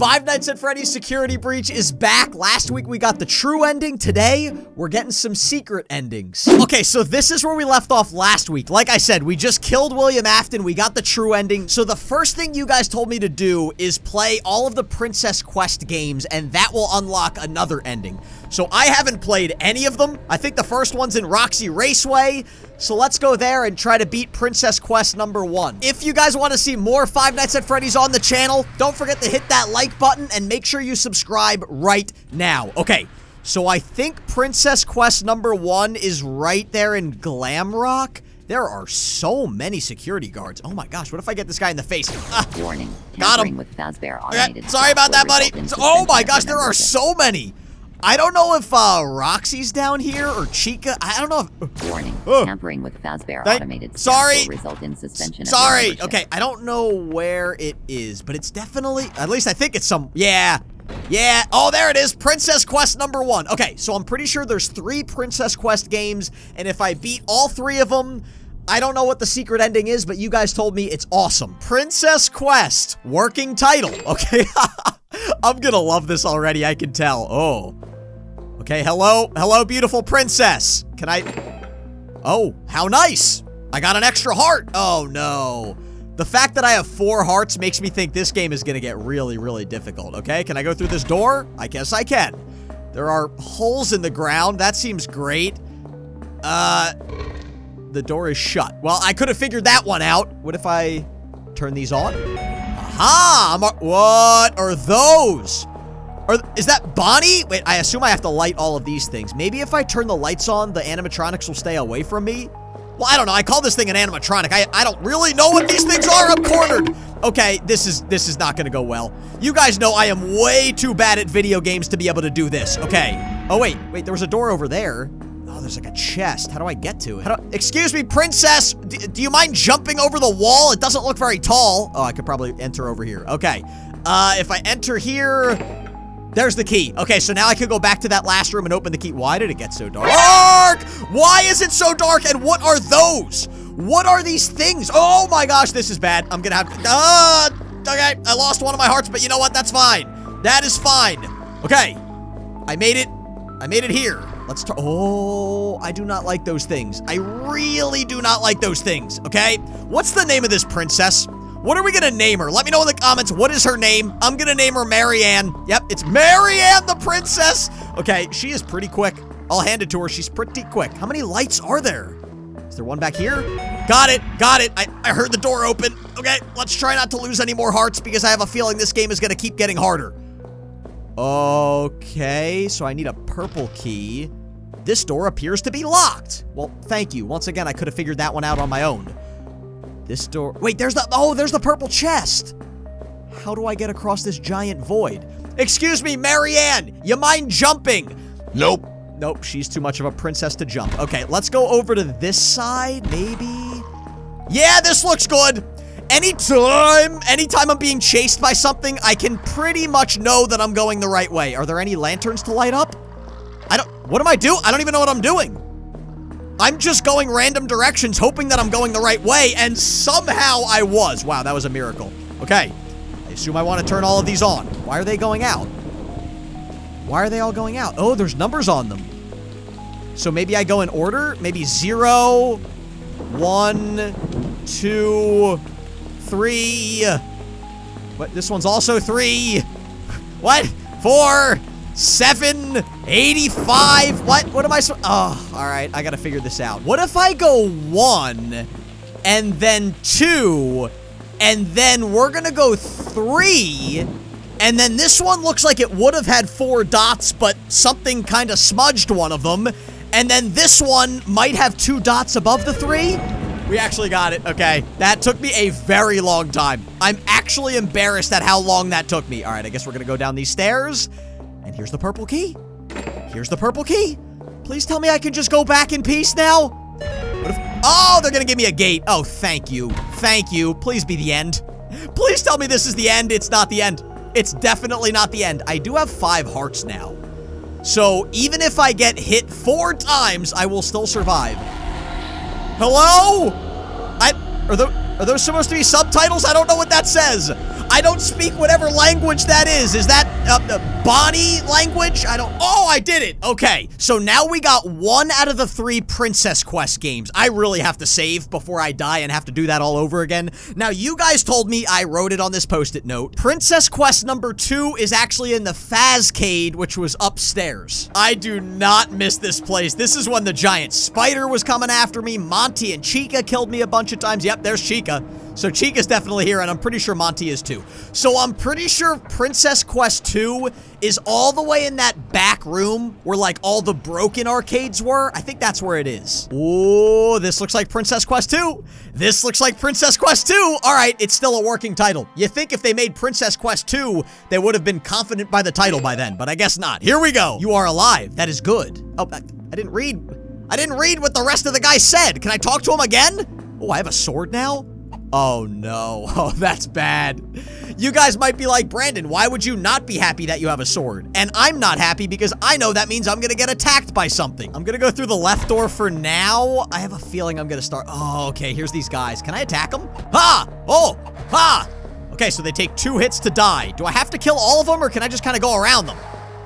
Five Nights at Freddy's Security Breach is back. Last week we got the true ending. Today, we're getting some secret endings. Okay, so this is where we left off last week. Like I said, we just killed William Afton. We got the true ending. So the first thing you guys told me to do is play all of the Princess Quest games, and that will unlock another ending. So I haven't played any of them. I think the first one's in Roxy Raceway. So let's go there and try to beat Princess Quest number one. If you guys want to see more Five Nights at Freddy's on the channel, don't forget to hit that like button and make sure you subscribe right now. Okay, so I think Princess Quest number one is right there in Glamrock. There are so many security guards. Oh my gosh, what if I get this guy in the face? Ah, Warning. Got him. With Fazbear okay, automated sorry about that, buddy. Oh my gosh, there are so many. I don't know if uh, Roxy's down here or Chica. I don't know if... Warning. Oh. Tampering with Fazbear Thank- automated sorry. will result in suspension Sorry. Okay, I don't know where it is, but it's definitely, at least I think it's some, yeah. Yeah. Oh, there it is. Princess Quest number one. Okay, so I'm pretty sure there's three Princess Quest games, and if I beat all three of them, I don't know what the secret ending is, but you guys told me it's awesome. Princess Quest, working title. Okay. I'm gonna love this already, I can tell. Oh. Okay, hello. Hello, beautiful princess. Can I... Oh, how nice. I got an extra heart. Oh, no. The fact that I have four hearts makes me think this game is going to get really, really difficult, okay? Can I go through this door? I guess I can. There are holes in the ground. That seems great. Uh, the door is shut. Well, I could have figured that one out. What if I turn these on? Aha! I'm a- what are those? Or is that Bonnie? Wait, I assume I have to light all of these things. Maybe if I turn the lights on, the animatronics will stay away from me? Well, I don't know. I call this thing an animatronic. I, I don't really know what these things are. I'm cornered. Okay, this is this is not going to go well. You guys know I am way too bad at video games to be able to do this. Okay. Oh, wait. Wait, there was a door over there. Oh, there's like a chest. How do I get to it? Do, excuse me, princess. D do you mind jumping over the wall? It doesn't look very tall. Oh, I could probably enter over here. Okay. Uh, if I enter here, there's the key. Okay, so now I could go back to that last room and open the key. Why did it get so dark? Dark! Why is it so dark? And what are those? What are these things? Oh my gosh, this is bad. I'm gonna have to. Uh, okay, I lost one of my hearts, but you know what? That's fine. That is fine. Okay, I made it. I made it here. Let's. Oh, I do not like those things. I really do not like those things. Okay, what's the name of this princess? What are we gonna name her? Let me know in the comments. What is her name? I'm gonna name her Marianne. Yep, it's Marianne the princess. Okay, she is pretty quick. I'll hand it to her. She's pretty quick. How many lights are there? Is there one back here? Got it. Got it. I, I heard the door open. Okay, let's try not to lose any more hearts because I have a feeling this game is gonna keep getting harder. Okay, so I need a purple key. This door appears to be locked. Well, thank you. Once again, I could have figured that one out on my own. This door... Wait, there's the... Oh, there's the purple chest. How do I get across this giant void? Excuse me, Marianne. You mind jumping? Nope. Nope, she's too much of a princess to jump. Okay, let's go over to this side, maybe? Yeah, this looks good. Anytime, anytime I'm being chased by something, I can pretty much know that I'm going the right way. Are there any lanterns to light up? I don't... What am I doing? I don't even know what I'm doing. I'm just going random directions, hoping that I'm going the right way, and somehow I was. Wow, that was a miracle. Okay. I assume I want to turn all of these on. Why are they going out? Why are they all going out? Oh, there's numbers on them. So maybe I go in order? Maybe zero, one, two, three. What? This one's also three. What? Four, seven, 85. What? What am I? Oh, all right. I got to figure this out. What if I go one and then two and then we're to go three and then this one looks like it would have had four dots, but something kind of smudged one of them. And then this one might have two dots above the three. We actually got it. Okay. That took me a very long time. I'm actually embarrassed at how long that took me. All right, I guess we're to go down these stairs. And here's the purple key. Here's the purple key. Please tell me I can just go back in peace now. What if... Oh, they're to give me a gate. Oh, thank you. Thank you. Please be the end. Please tell me this is the end. It's not the end. It's definitely not the end. I do have five hearts now. So even if I get hit four times, I will still survive. Hello? I are those, are those supposed to be subtitles? I don't know what that says. I don't speak whatever language that is. Is that uh, the Bonnie language? I don't. Oh, I did it. Okay. So now we got one out of the three Princess Quest games. I really have to save before I die and have to do that all over again. Now, you guys told me I wrote it on this post-it note. Princess Quest number two is actually in the Fazcade, which was upstairs. I do not miss this place. This is when the giant spider was coming after me. Monty and Chica killed me a bunch of times. Yep, there's Chica. So Chica's definitely here, and I'm pretty sure Monty is too. So I'm pretty sure Princess Quest 2 is all the way in that back room where like all the broken arcades were. I think that's where it is. Oh, this looks like Princess Quest 2. This looks like Princess Quest 2. All right, it's still a working title. You think if they made Princess Quest 2, they would have been confident by the title by then, but I guess not. Here we go. You are alive. That is good. Oh, I, I didn't read. I didn't read what the rest of the guy said. Can I talk to him again? Oh, I have a sword now? Oh no, oh that's bad. You guys might be like, Brandon, why would you not be happy that you have a sword? And I'm not happy because I know that means I'm gonna get attacked by something. I'm gonna go through the left door for now. I have a feeling I'm gonna start, oh, okay, here's these guys. Can I attack them? Ha! Oh, ha! Okay, so they take two hits to die. Do I have to kill all of them or can I just kind of go around them?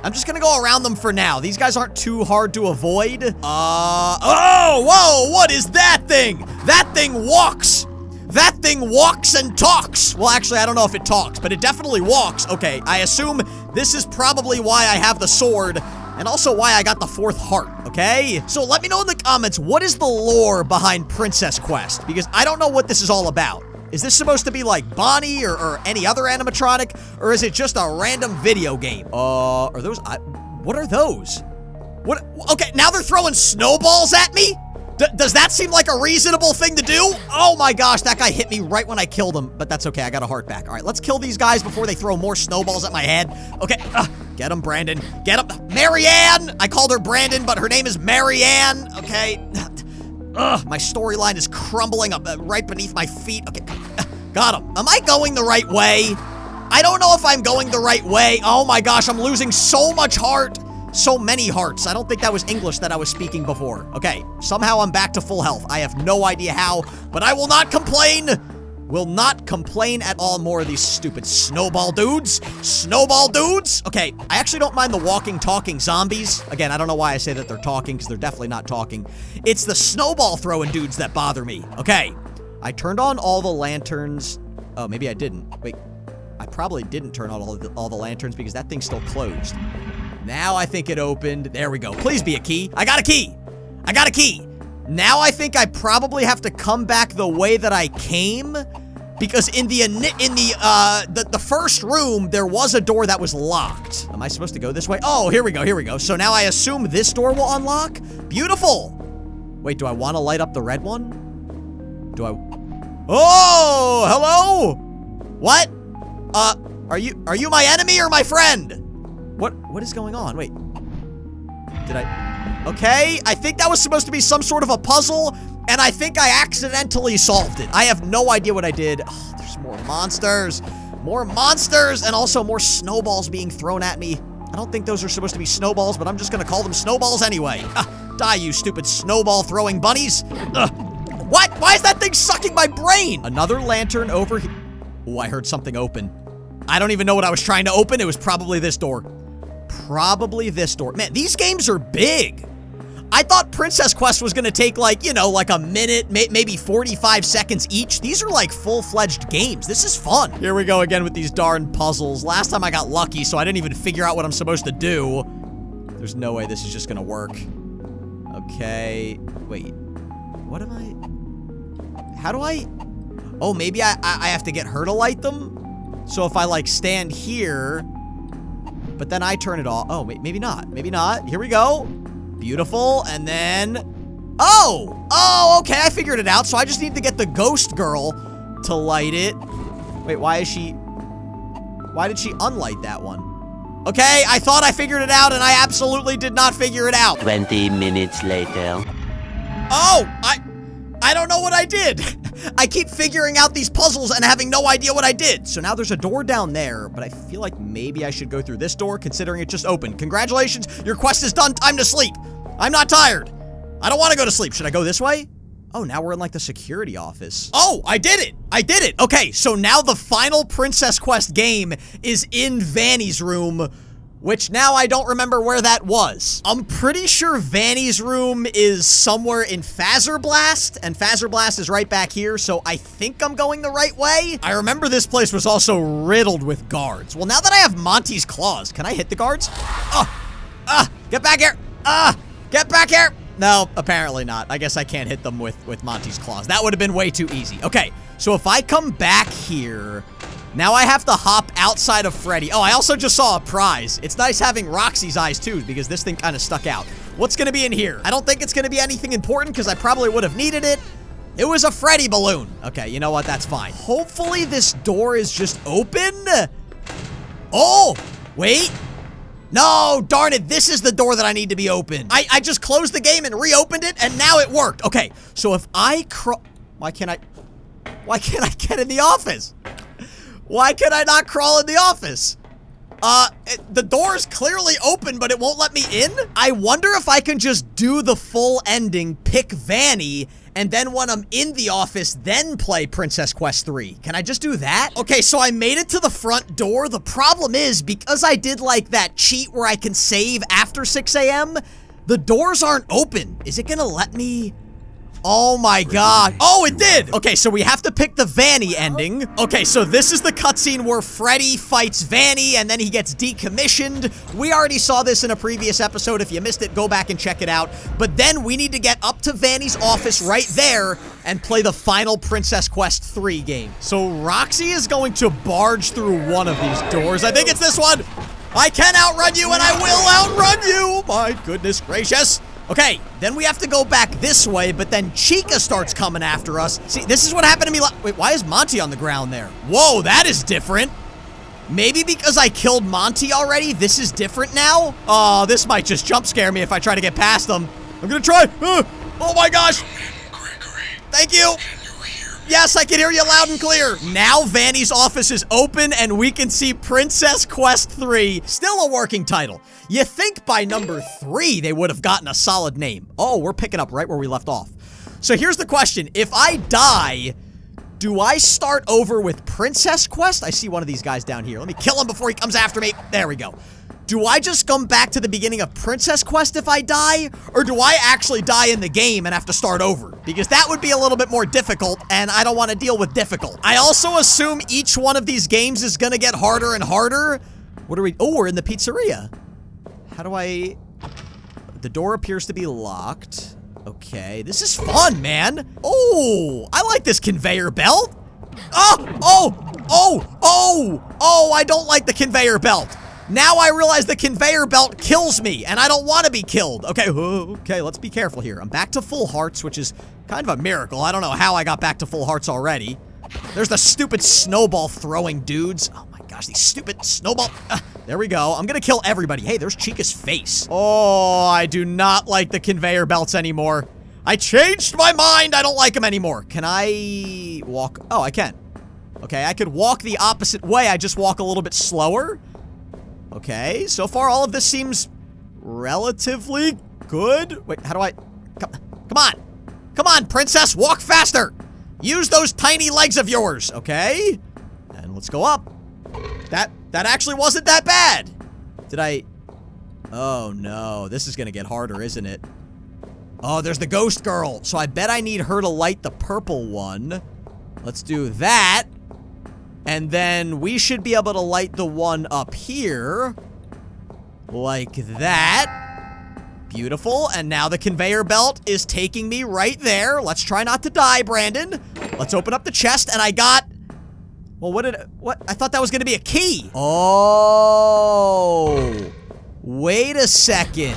I'm just gonna go around them for now. These guys aren't too hard to avoid. Uh, oh, whoa, what is that thing? That thing walks. That thing walks and talks. Well, actually, I don't know if it talks, but it definitely walks. Okay, I assume this is probably why I have the sword and also why I got the fourth heart, okay? So let me know in the comments, what is the lore behind Princess Quest? Because I don't know what this is all about. Is this supposed to be like Bonnie or, or any other animatronic? Or is it just a random video game? Uh, are those, I, what are those? What, okay, now they're throwing snowballs at me? D does that seem like a reasonable thing to do? Oh my gosh, that guy hit me right when I killed him, but that's okay. I got a heart back. All right, let's kill these guys before they throw more snowballs at my head. Okay, uh, get him, Brandon. Get him. Marianne! I called her Brandon, but her name is Marianne. Okay. Ugh, my storyline is crumbling up uh, right beneath my feet. Okay, got him. Am I going the right way? I don't know if I'm going the right way. Oh my gosh, I'm losing so much heart so many hearts. I don't think that was English that I was speaking before. Okay, somehow I'm back to full health. I have no idea how, but I will not complain. Will not complain at all more of these stupid snowball dudes. Snowball dudes. Okay, I actually don't mind the walking, talking zombies. Again, I don't know why I say that they're talking, because they're definitely not talking. It's the snowball throwing dudes that bother me. Okay, I turned on all the lanterns. Oh, maybe I didn't. Wait, I probably didn't turn on all the, all the lanterns because that thing's still closed. Now I think it opened. There we go. Please be a key. I got a key. I got a key. Now I think I probably have to come back the way that I came because in the in the uh the, the first room there was a door that was locked. Am I supposed to go this way? Oh, here we go. Here we go. So now I assume this door will unlock. Beautiful. Wait, do I want to light up the red one? Do I Oh, hello? What? Uh, are you are you my enemy or my friend? What what is going on? Wait. Did I Okay, I think that was supposed to be some sort of a puzzle, and I think I accidentally solved it. I have no idea what I did. Oh, there's more monsters. More monsters, and also more snowballs being thrown at me. I don't think those are supposed to be snowballs, but I'm just gonna call them snowballs anyway. Ah, die, you stupid snowball throwing bunnies. Ugh. What? Why is that thing sucking my brain? Another lantern over here. Oh, I heard something open. I don't even know what I was trying to open. It was probably this door. Probably this door. Man, these games are big. I thought Princess Quest was going to take like, you know, like a minute, may maybe 45 seconds each. These are like full-fledged games. This is fun. Here we go again with these darn puzzles. Last time I got lucky, so I didn't even figure out what I'm supposed to do. There's no way this is just going to work. Okay. Wait. What am I... How do I... Oh, maybe I, I have to get her to light them? So if I, like, stand here, but then I turn it off... Oh, wait, maybe not. Maybe not. Here we go. Beautiful. And then... Oh! Oh, okay, I figured it out. So I just need to get the ghost girl to light it. Wait, why is she... Why did she unlight that one? Okay, I thought I figured it out, and I absolutely did not figure it out. 20 minutes later. Oh, I... I don't know what I did. I keep figuring out these puzzles and having no idea what I did. So now there's a door down there, but I feel like maybe I should go through this door considering it just opened. Congratulations, your quest is done. Time to sleep. I'm not tired. I don't want to go to sleep. Should I go this way? Oh, now we're in like the security office. Oh, I did it! I did it! Okay, so now the final Princess Quest game is in Vanny's room, which now I don't remember where that was. I'm pretty sure Vanny's room is somewhere in Fazer Blast, and Fazer Blast is right back here, so I think I'm going the right way. I remember this place was also riddled with guards. Well, now that I have Monty's claws, can I hit the guards? Oh, ah, get back here! Ah, get back here! No, apparently not. I guess I can't hit them with, with Monty's claws. That would have been way too easy. Okay, so if I come back here, now I have to hop outside of Freddy. Oh, I also just saw a prize. It's nice having Roxy's eyes too, because this thing kind of stuck out. What's gonna be in here? I don't think it's gonna be anything important, because I probably would have needed it. It was a Freddy balloon. Okay, you know what? That's fine. Hopefully this door is just open. Oh, wait. No, darn it. This is the door that I need to be open. I, I just closed the game and reopened it, and now it worked. Okay, so if I. Why can't I... Why can't I get in the office? Why can I not crawl in the office? Uh, it, the door is clearly open, but it won't let me in? I wonder if I can just do the full ending, pick Vanny, and then when I'm in the office, then play Princess Quest 3. Can I just do that? Okay, so I made it to the front door. The problem is, because I did like that cheat where I can save after 6 a.m., the doors aren't open. Is it gonna let me... Oh my god. Oh, it did! Okay, so we have to pick the Vanny ending. Okay, so this is the cutscene where Freddy fights Vanny and then he gets decommissioned. We already saw this in a previous episode. If you missed it, go back and check it out. But then we need to get up to Vanny's office right there and play the final Princess Quest 3 game. So Roxy is going to barge through one of these doors. I think it's this one. I can outrun you and I will outrun you. My goodness gracious. Okay, then we have to go back this way, but then Chica starts coming after us. See, this is what happened to me. Wait, why is Monty on the ground there? Whoa, that is different. Maybe because I killed Monty already, this is different now? Oh, this might just jump scare me if I try to get past them. I'm gonna try. Uh, oh my gosh. Thank you. Yes, I can hear you loud and clear. Now Vanny's office is open and we can see Princess Quest 3. Still a working title. You think by number three they would have gotten a solid name. Oh, we're picking up right where we left off. So here's the question. If I die, do I start over with Princess Quest? I see one of these guys down here. Let me kill him before he comes after me. There we go. Do I just come back to the beginning of Princess Quest if I die? Or do I actually die in the game and have to start over? Because that would be a little bit more difficult, and I don't want to deal with difficult. I also assume each one of these games is going to get harder and harder. What are we- Oh, we're in the pizzeria. How do I... The door appears to be locked. Okay, this is fun, man. Oh, I like this conveyor belt. Oh, oh, oh, oh, oh, I don't like the conveyor belt. Now I realize the conveyor belt kills me, and I don't want to be killed. Okay, okay, let's be careful here. I'm back to full hearts, which is kind of a miracle. I don't know how I got back to full hearts already. There's the stupid snowball throwing dudes. Oh my gosh, these stupid snowball... Uh, there we go. I'm gonna kill everybody. Hey, there's Chica's face. Oh, I do not like the conveyor belts anymore. I changed my mind. I don't like them anymore. Can I walk? Oh, I can. Okay, I could walk the opposite way. I just walk a little bit slower. Okay, so far all of this seems relatively good. Wait, how do I... Come, come on. Come on, princess, walk faster. Use those tiny legs of yours, okay? And let's go up. That, that actually wasn't that bad. Did I... Oh, no. This is gonna get harder, isn't it? Oh, there's the ghost girl. So I bet I need her to light the purple one. Let's do that. And then we should be able to light the one up here. Like that. Beautiful. And now the conveyor belt is taking me right there. Let's try not to die, Brandon. Let's open up the chest. And I got... Well, what did... What? I thought that was going to be a key. Oh. Wait a second.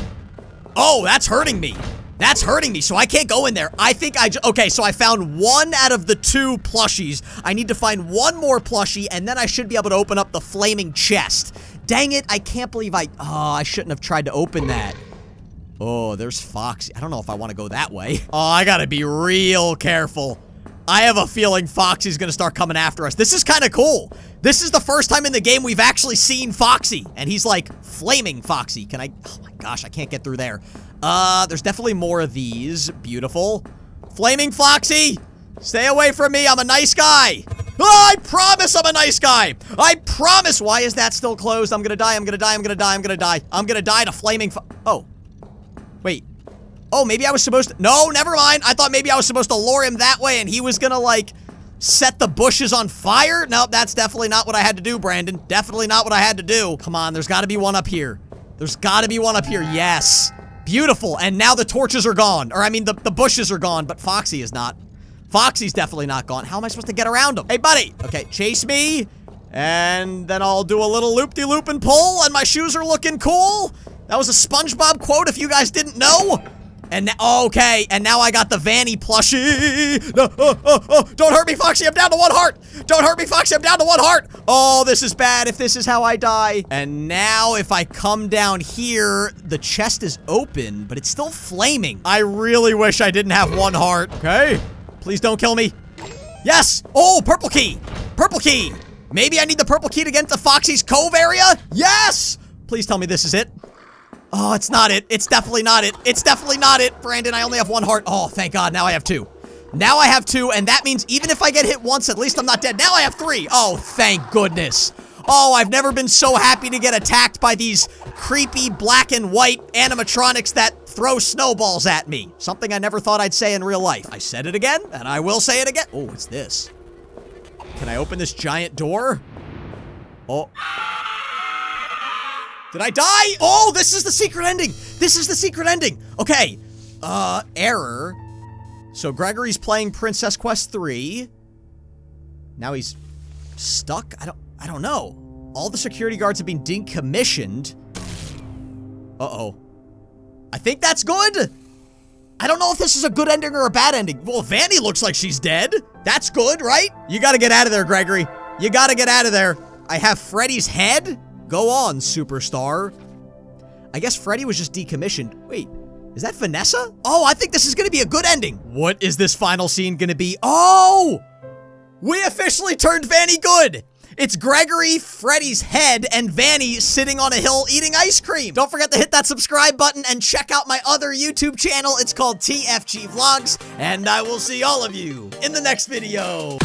Oh, that's hurting me. That's hurting me, so I can't go in there. I think I Okay, so I found one out of the two plushies. I need to find one more plushie, and then I should be able to open up the flaming chest. Dang it, I can't believe I... Oh, I shouldn't have tried to open that. Oh, there's Foxy. I don't know if I want to go that way. Oh, I gotta be real careful. I have a feeling Foxy's gonna start coming after us. This is kind of cool. This is the first time in the game we've actually seen Foxy, and he's like flaming Foxy. Can I? Oh my gosh, I can't get through there. Uh, there's definitely more of these. Beautiful. Flaming Foxy, stay away from me. I'm a nice guy. Oh, I promise I'm a nice guy. I promise. Why is that still closed? I'm gonna die. I'm gonna die. I'm gonna die. I'm gonna die. I'm gonna die to flaming fo- Oh. Wait. Oh, maybe I was supposed to- No, never mind. I thought maybe I was supposed to lure him that way and he was gonna, like, set the bushes on fire? Nope, that's definitely not what I had to do, Brandon. Definitely not what I had to do. Come on, there's gotta be one up here. There's gotta be one up here. Yes. Beautiful. And now the torches are gone. Or, I mean, the, the bushes are gone, but Foxy is not. Foxy's definitely not gone. How am I supposed to get around him? Hey, buddy. Okay, chase me. And then I'll do a little loop-de-loop and pull, and my shoes are looking cool. That was a SpongeBob quote if you guys didn't know. And now, oh, okay, and now I got the Vanny plushie. No, oh, oh, oh, don't hurt me, Foxy. I'm down to one heart. Don't hurt me, Foxy. I'm down to one heart. Oh, this is bad if this is how I die. And now if I come down here, the chest is open, but it's still flaming. I really wish I didn't have one heart. Okay, please don't kill me. Yes. Oh, purple key. Purple key. Maybe I need the purple key to get into Foxy's Cove area? Yes. Please tell me this is it. Oh, it's not it. It's definitely not it. It's definitely not it. Brandon, I only have one heart. Oh, thank God. Now I have two. Now I have two, and that means even if I get hit once, at least I'm not dead. Now I have three. Oh, thank goodness. Oh, I've never been so happy to get attacked by these creepy black and white animatronics that throw snowballs at me. Something I never thought I'd say in real life. I said it again, and I will say it again. Oh, what's this? Can I open this giant door? Oh. Did I die? Oh, this is the secret ending. This is the secret ending. Okay. Uh, error. So Gregory's playing Princess Quest 3. Now he's stuck? I don't I don't know. All the security guards have been decommissioned. Uh-oh. I think that's good. I don't know if this is a good ending or a bad ending. Well, Vanny looks like she's dead. That's good, right? You gotta get out of there, Gregory. You gotta get out of there. I have Freddy's head? Go on, superstar. I guess Freddy was just decommissioned. Wait, is that Vanessa? Oh, I think this is gonna be a good ending. What is this final scene gonna be? Oh! We officially turned Vanny good! It's Gregory, Freddy's head, and Vanny sitting on a hill eating ice cream. Don't forget to hit that subscribe button and check out my other YouTube channel. It's called TFG Vlogs, and I will see all of you in the next video.